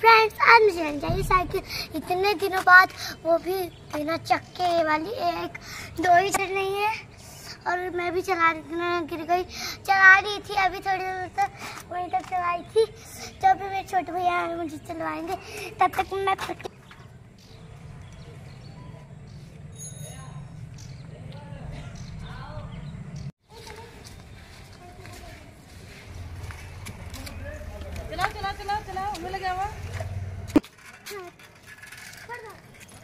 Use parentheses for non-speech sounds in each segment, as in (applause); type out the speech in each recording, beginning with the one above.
Friends आज मुझे चाहिए साइकिल इतने दिनों बाद वो भी बिना चक्के वाली एक दो ही चल रही है। और मैं भी चला रही थी गिर गई। चला रही थी, अभी थोड़ी देर तक, वहीं तक चलाई थी। जब भी मेरे छोटे भैया मुझे चलवाएँगे, तब तक मैं फटी चलाओ चलाओ चलाओ चलाओ हमें लगे हुआ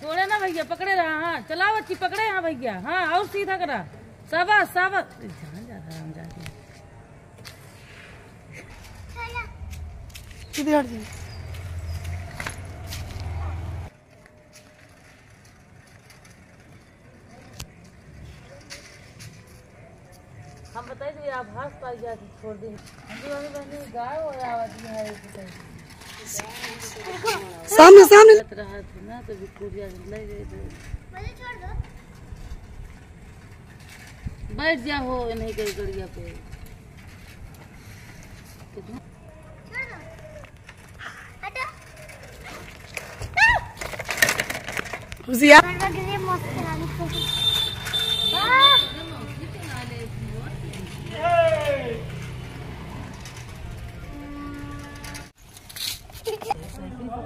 छोड़े ना भैया पकड़े रहा हाँ चलाओ अच्छी पकड़े हाँ भैया हाँ और सीधा करा। रहा है हम जाके सीधे हट जाए हम बताए थे आप हाथ पाई जाती छोड़ दी। बहनी गाय आवाज़ है सामने सामने। रहा था ना तो विक्टोरिया ले गए थे। छोड़ दो। बैठ जा हो नहीं गई गड़िया पे।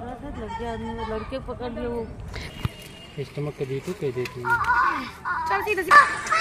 लड़के पकड़ लिए वो स्टमक के देतू कह देती चल सीधे सीधे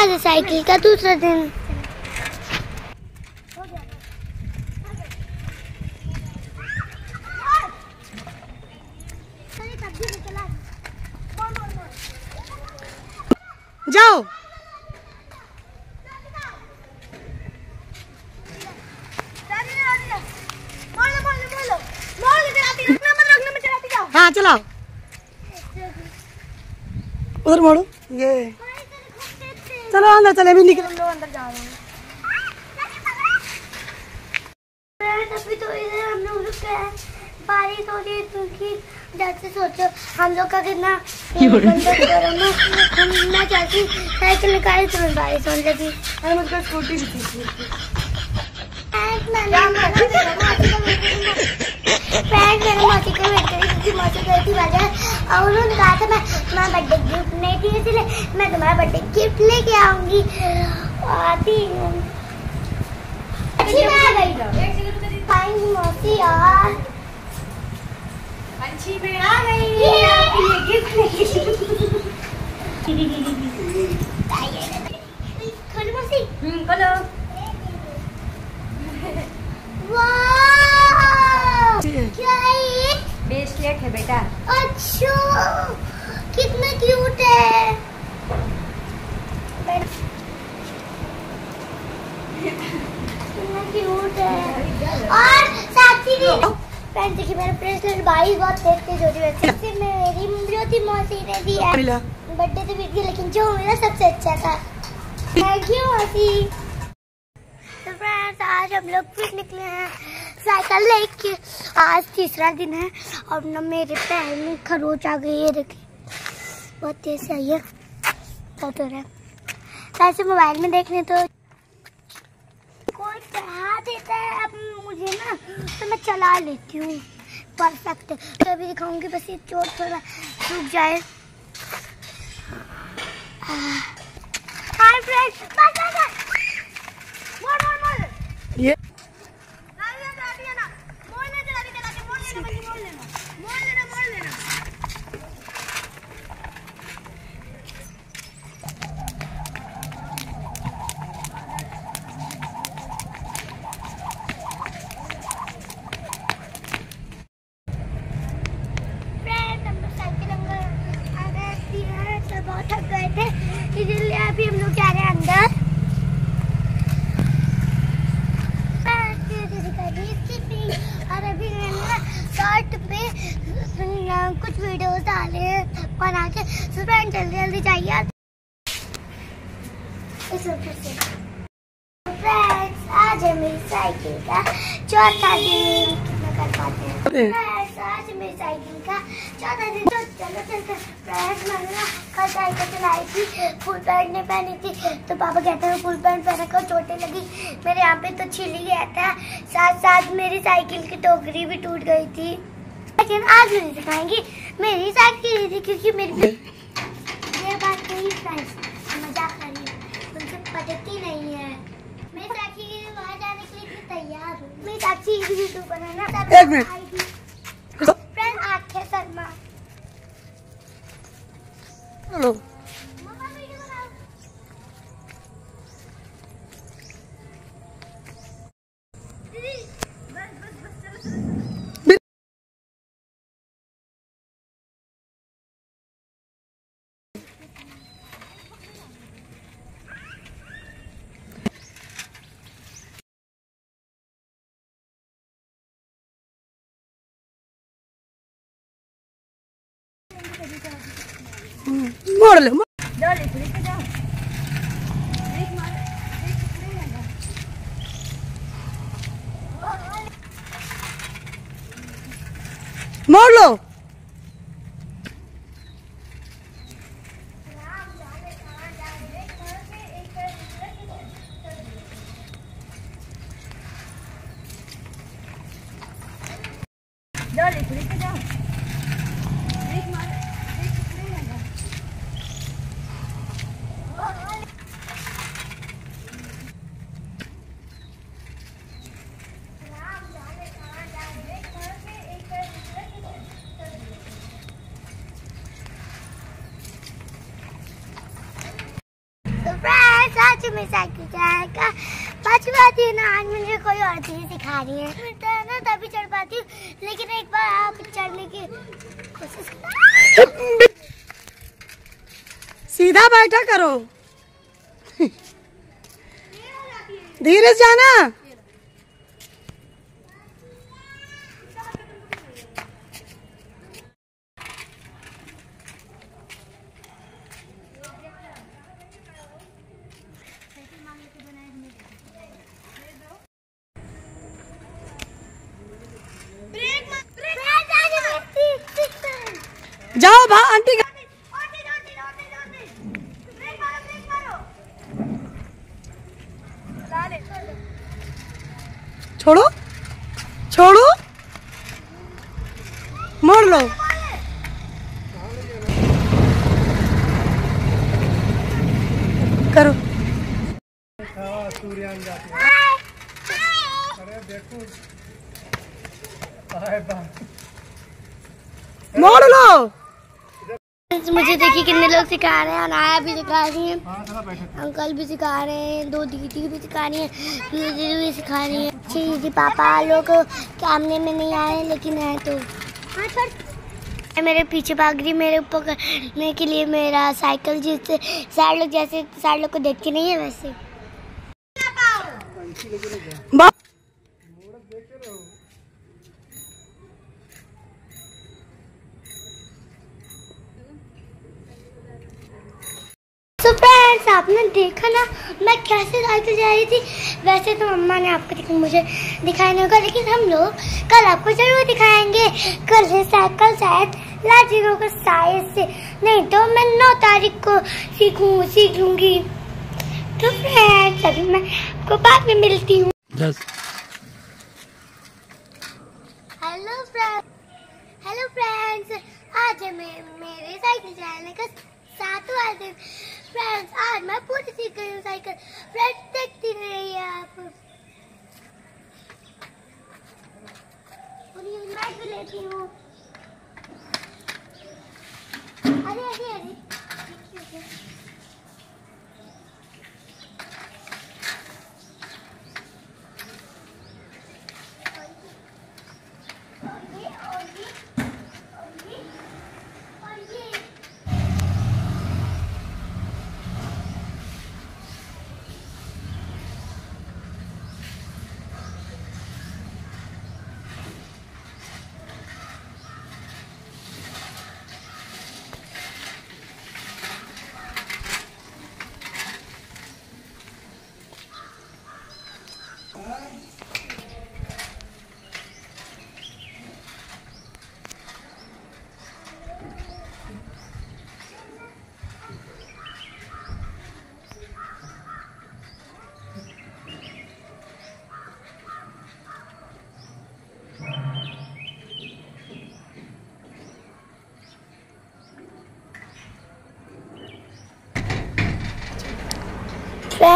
साइकिल का दूसरा दिन। जाओ। हाँ चलाओ। उधर मोड़ो। ये। चलो अंदर चले भी निकल। लो अंदर जा रहे हैं। फ्रेंड्स तो इधर हम लोग रुक गए हैं। बारिश हो रही है क्योंकि जैसे सोचो हम लोग का कितना (laughs) है हम ना चाहती साइकिल निकाली तो मैं बारिश होने लगी अरे मुझको स्कूटी भी सीखनी फ्रेंड्स मेरे मौसी को वेट करी क्योंकि मौसी गई थी बाज़ार और उन्होंने कहा था मैं तुम्हारा बर्थडे गिफ्ट नहीं थी इसलिए मैं तुम्हारा बर्थडे गिफ्ट लेके आऊँगी। आती हूँ। मौसी यार। अच्छी में आ गई। आपके लिए गिफ्ट खोलो मौसी हम्म बोलो वाह क्या है ये ब्रेसलेट है बेटा? अच्छा कितना क्यूट है। कितना क्यूट है। और साथी भी फ्रेंड देखिए मेरा ब्रेसलेट बारिश बहुत तेज तेज है वैसे मेरी ज्योति मौसी ने दिया बर्थडे तो बीत गया लेकिन जो मेरा सबसे अच्छा था। थैंक यू मौसी। तो फ्रेंड्स आज हम लोग फिर निकले हैं। साइकिल लेके। आज तीसरा दिन है और ना मेरे पैर में खरोच आ गई है देखिए। बहुत तेज है। हो रहा है। वैसे मोबाइल में देखने तो कोई चढ़ा देता है, अब मुझे ना तो मैं चला लेती हूँ। परफेक्ट तो अभी दिखाऊँगी, बस ये चोट थोड़ा रुक जाए। हाय फ्रेंड्स मोड़ मोड़ ये मोड़ लेना मोड़ लेना मोड़ लेना मोड़ लेना हम कुछ वीडियोस डाले हैं बना के सो फ्रेंड जल्दी जल्दी इस फ्रेंड्स आज मेरी साइकिल का चौथा दिन कितना कर पाते हैं? आज मेरी साइकिल का चौथा दिन तो चलो चलते फ्रेंड्स मैंने कल साइकिल चलाई थी फुल पैंट नहीं पहनी थी। तो पापा कहते हैं फुल पैंट पहने को चोटें लगी। मेरे यहाँ पे तो छिल ही गया था साथ साथ मेरी साइकिल की टोकरी भी टूट गई थी। लेकिन आज मुझे दिखाएँगी मेरी साइकिल क्योंकि मेरी फ्रेंड्स मज़ाक कर रही हूँ उनसे पटती नहीं है। मैं साक्षी के लिए वहाँ जाने के लिए तैयार हूँ। मैं साक्षी की वीडियो बनाना एक मिनट। फ्रेंड आखे शर्मा। हेलो मोड़ ले मोड़। लो तो फ्रेंड्स आज मैं साइकिल चलाएगा है दिन आज मुझे कोई और चीज़ सिखा रही है। मिलता है ना, तभी चढ़ पाती हूँ। लेकिन एक बार आप चढ़ने की कोशिश सीधा बैठा करो। (laughs) धीरे जाना। जाओ भा आंटी का छोड़ो छोड़ो। मोड़ लो। करो। मोड़ लो। मुझे देखिए कितने लोग सिखा रहे हैं अनाया भी सिखा रही है। अंकल भी सिखा रहे हैं दो दीदी भी सिखा रही है दीदी भी सिखा रही है। दीदी पापा लोग सामने में नहीं आए लेकिन है तो। मेरे पीछे भाग रही मेरे ऊपर करने के लिए मेरा साइकिल जिससे सारे लोग जैसे सारे लोग को देखते नहीं है वैसे। आपने देखा ना मैं कैसे साइकिल जा रही थी? वैसे तो मम्मा ने आपको दिखा मुझे दिखाया नहीं होगा लेकिन हम लोग कल आपको ज़रूर दिखाएँगे। कल है साइकिल शायद लाजिनो का साइज़ से। नहीं तो मैं नौ तारीख को सीखूं सीख लूँगी। तो फ्रेंड्स अभी मैं आपको बाद में मिलती हूँ। हेलो फ्रेंड हेलो फ्रेंड्स आज मे, मेरे साइकिल चलाने का सातवां दिन। फ्रेंड्स आज मैं पूरी सीख गई हूँ साइकिल फ्रेंड्स देखती रहिए आप लेती हूँ अरे अरे अरे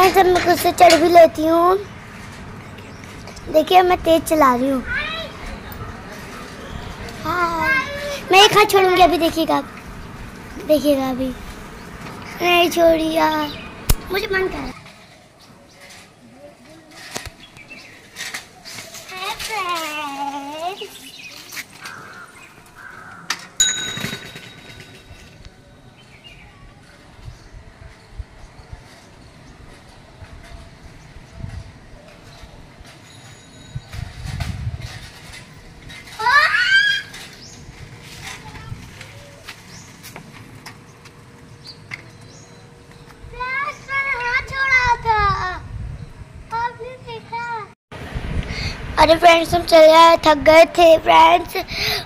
फ्रेंड्स जब मैं खुद से चढ़ भी लेती हूँ। देखिए, मैं तेज चला रही हूँ। मैं एक हाथ छोड़ूँगी अभी, देखिएगा। देखिएगा अभी। नहीं छोड़िया मुझे मन कर रहा है Hi, friends. फ्लैश मैंने हाथ छोड़ा था आपने देखा अरे फ्रेंड्स हम चले आए थक गए थे। फ्रेंड्स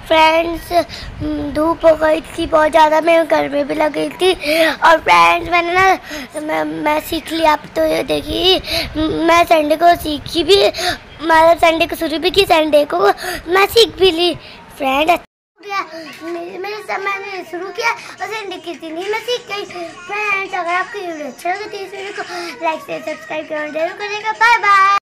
फ्रेंड्स हम्म, धूप हो गई थी बहुत ज़्यादा मैं घर में भी लग गई थी। और फ्रेंड्स मैंने ना मैं, मैं सीख लिया आप तो ये देखी मैं संडे को सीखी भी मैं संडे को शुरू भी की संडे को मैं सीख भी ली। फ्रेंड गया। मेरे सब मैंने शुरू किया और संडे की थी नहीं मैं सीख गई। फ्रेंड्स अगर आपको वीडियो अच्छा लगे तो इस वीडियो को लाइक से सब्सक्राइब करना ज़रूर करेगा। Bye bye